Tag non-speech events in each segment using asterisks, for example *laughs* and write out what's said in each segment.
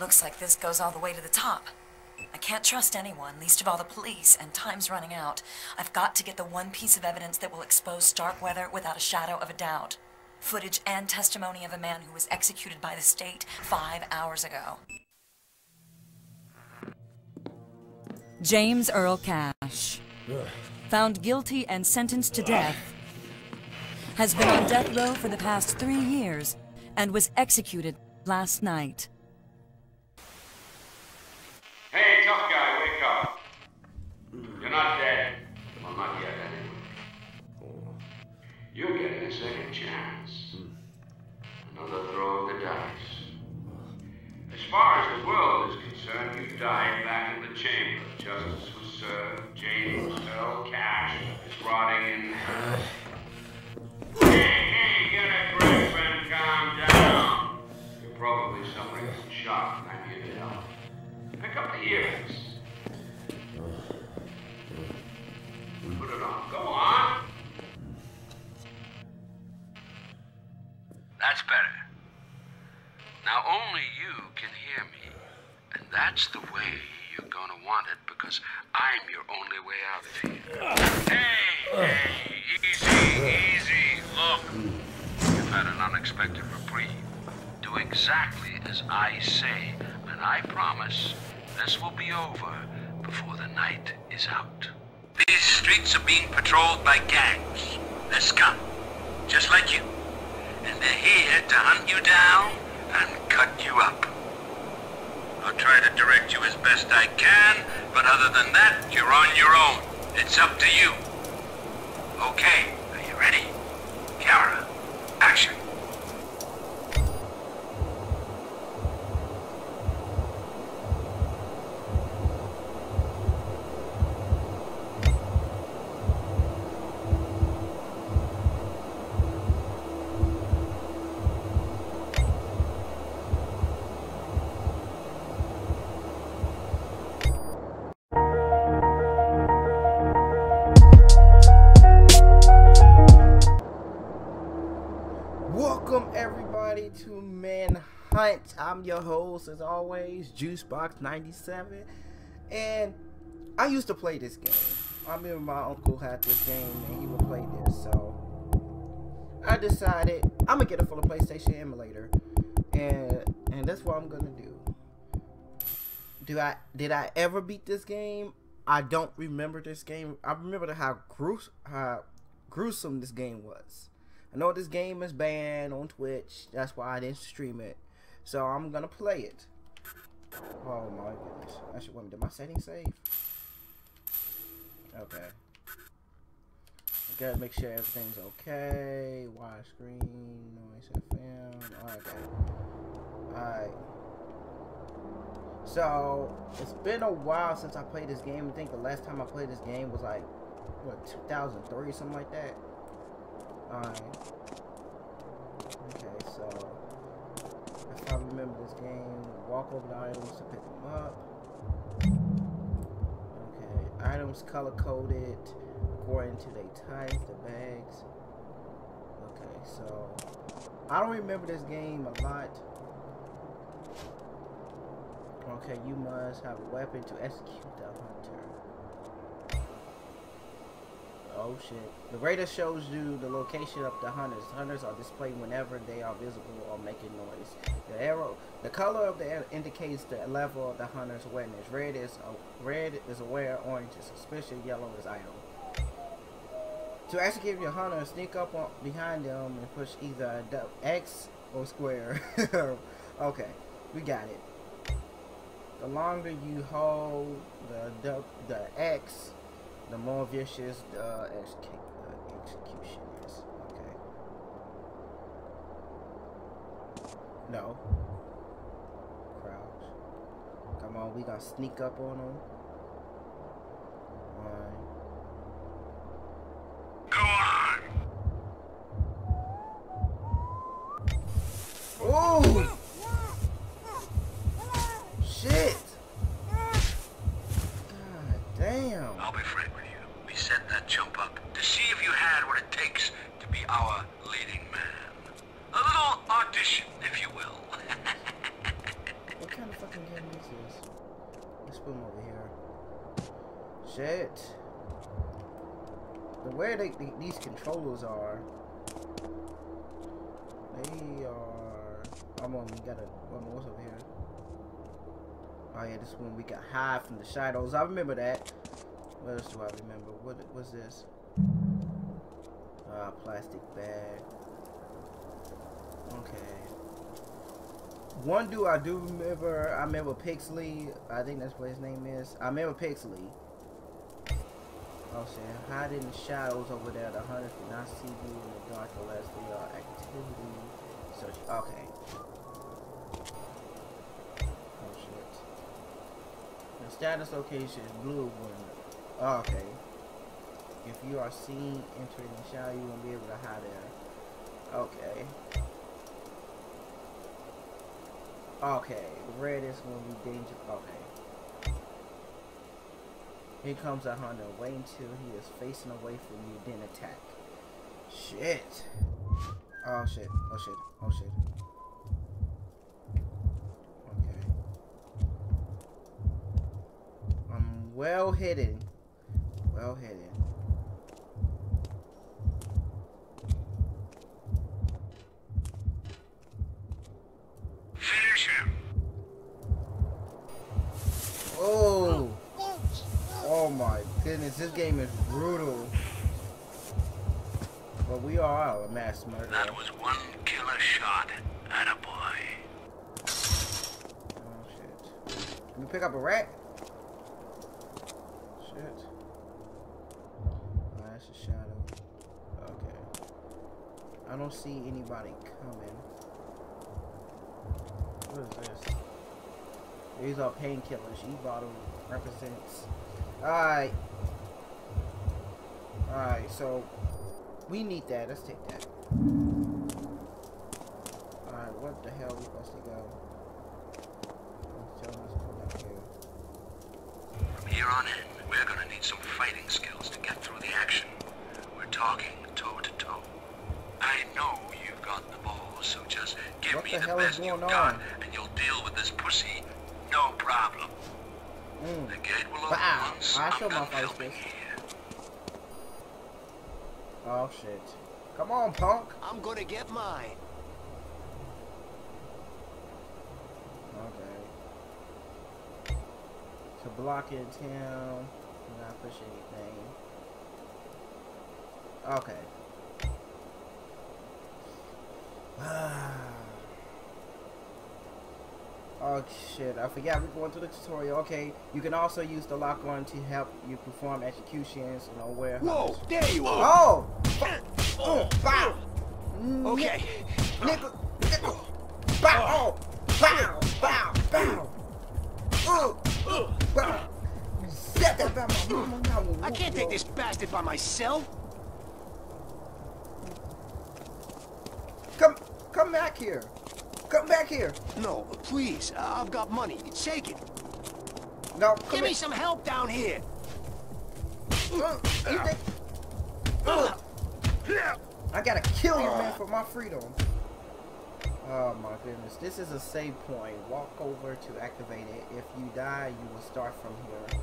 Looks like this goes all the way to the top. I can't trust anyone, least of all the police, and time's running out. I've got to get the one piece of evidence that will expose Starkweather without a shadow of a doubt. Footage and testimony of a man who was executed by the state five hours ago. James Earl Cash, found guilty and sentenced to death, has been on death row for the past three years and was executed last night. You're not dead. Well, not yet, anyway. You're getting a second chance. Another throw of the dice. As far as the world is concerned, you died back in the chamber. Justice was served. James Earl Cash is rotting in hell. Hey, hey, get a grip and calm down. You're probably suffering from shock, I'm here to help. Pick up the earrings. Put it on. Go on. That's better. Now only you can hear me. And that's the way you're gonna want it because I'm your only way out of here. Hey, hey, easy, easy. Look, you've had an unexpected reprieve. Do exactly as I say, and I promise this will be over before the night is out. These streets are being patrolled by gangs. They're scum, just like you. And they're here to hunt you down and cut you up. I'll try to direct you as best I can, but other than that, you're on your own. It's up to you. Okay, are you ready? Camera, everybody to Manhunt. I'm your host as always, Juicebox97. And I used to play this game. I remember my uncle had this game and he would play this, so I decided I'm gonna get it for the PlayStation emulator. And and that's what I'm gonna do. Do I did I ever beat this game? I don't remember this game. I remember how grues how gruesome this game was. I know this game is banned on Twitch. That's why I didn't stream it. So I'm gonna play it. Oh my goodness. I should want did my settings save? Okay. I gotta make sure everything's okay. Wide screen, noise FM. Okay. Alright. So it's been a while since I played this game. I think the last time I played this game was like what 2003 something like that. Alright. Okay, so if I remember this game, walk over the items to pick them up. Okay, items color coded according to their type, the bags. Okay, so I don't remember this game a lot. Okay, you must have a weapon to execute the hunter. Oh shit. The radar shows you the location of the hunters. Hunters are displayed whenever they are visible or making noise. The arrow, the color of the arrow indicates the level of the hunter's awareness. Red is uh, red is aware, orange is suspicious, yellow is idle. To execute your hunter, sneak up on, behind them and push either X or square. *laughs* okay, we got it. The longer you hold the the X, the more vicious the uh, execution is. Okay. No. Crouch. Come on, we gonna sneak up on them. One. Go on. Oh! Shit! God damn. I'll be frank with you. We set that jump up to see if you had what it takes to be our leading man. A little audition, if you will. What kind of fucking game is this? Let's put him over here. Shit. The way they, they, these controllers are, they are. I'm on. We got a. What's over here? Oh yeah, this one we got hide from the shadows. I remember that. What else do I remember? What was this? Ah, uh, plastic bag. Okay. One dude I do remember, I remember Pixley. I think that's what his name is. I remember Pixley. Oh saying, hide in the shadows over there. The hunters do not see you in the dark unless they are activity search. Okay. Oh shit. The status location is blue one. Oh, okay. If you are seen entering the shadow, you won't be able to hide there. Okay. Okay, red is going to be dangerous. Okay. Here comes a hunter. Wait until he is facing away from you, then attack. Shit. Oh shit. Oh shit. Oh shit. Okay. I'm well hidden. Well hidden. goodness, this game is brutal. But we are a mass murderer. That was one killer shot at a boy. Oh shit. Can we pick up a rat? Shit. Oh, that's a shadow. Okay. I don't see anybody coming. What is this? These are painkillers. Each bottle represents Alright. Alright, so we need that. Let's take that. Alright, what the hell are we supposed to go? From here on in, we're gonna need some fighting skills to get through the action. We're talking toe to toe. I know you've got the balls, so just give what me the, the best you've on? got, and you'll deal with this pussy, no problem. Mm. The gate will open Wow. once I I'm show my done filming. Oh shit. Come on, punk. I'm gonna get mine. Okay. To block in town. Not push anything. Okay. *sighs* Ah. Oh shit, I forgot we're going to the tutorial. Okay, you can also use the lock on to help you perform executions in a warehouse. Whoa, there you are. Oh! Oh, bow! Okay. Nigga, nigga, uh. bow! Bow! Bow! Bow! Oh! Bow! Set that by my mama. I can't take this bastard by myself. Come, come back here. Come back here. No, please. Uh, I've got money. Take it. No, come Give me some help down here. Uh? Uh, I gotta kill you, man, for my freedom. Oh my goodness, this is a save point. Walk over to activate it. If you die, you will start from here.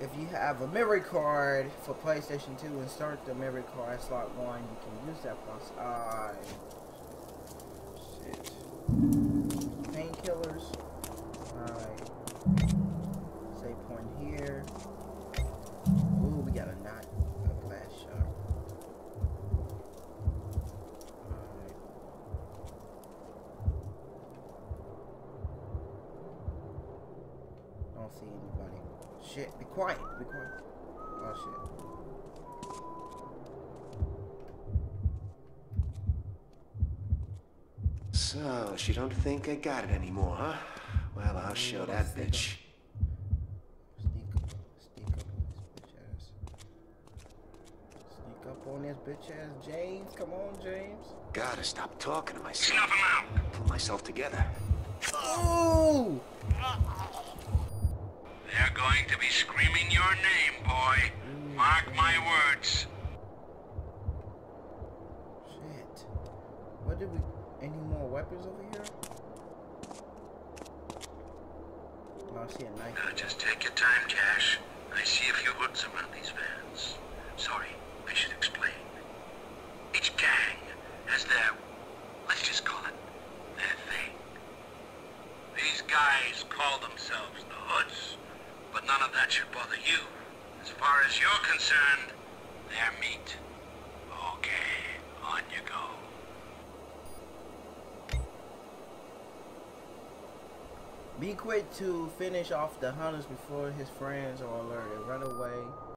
If you have a memory card for PlayStation 2, insert the memory card slot 1. You can use that plus I. Shit. Painkillers. Alright. Save point here. Ooh, we got a knot. A glass shot. Alright. Don't see anybody. Shit, be quiet, be quiet. Oh shit. So, she don't think I got it anymore, huh? Well, I'll show that bitch. Sneak up, sneak up on this bitch ass. Sneak up on this bitch ass James. Come on, James. Gotta stop talking to myself. Snuff him out. Pull myself together. Ooh! They're going to be screaming your name, boy. Mark my words. Shit. What did we... Any more weapons over here? I see a knife. Now just take your time, Cash. I see a few hoods around these vans. Sorry, I should explain. Each gang has their, let's just call it, their thing. These guys call themselves the Hoods, but none of that should bother you. As far as you're concerned, they're meat. Okay, on you go. Be quick to finish off the hunters before his friends are alerted. Run away.